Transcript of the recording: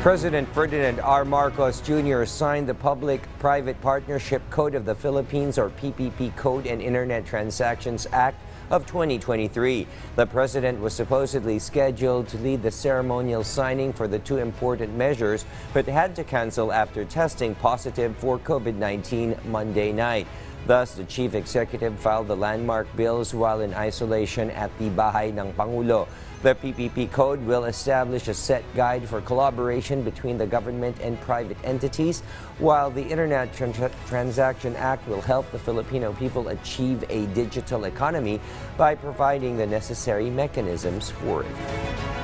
President Ferdinand R. Marcos Jr. signed the Public-Private Partnership Code of the Philippines or PPP Code and Internet Transactions Act of 2023. The president was supposedly scheduled to lead the ceremonial signing for the two important measures, but had to cancel after testing positive for COVID-19 Monday night. Thus, the chief executive filed the landmark bills while in isolation at the Bahay ng Pangulo. The PPP code will establish a set guide for collaboration between the government and private entities, while the Internet Transaction Act will help the Filipino people achieve a digital economy by providing the necessary mechanisms for it.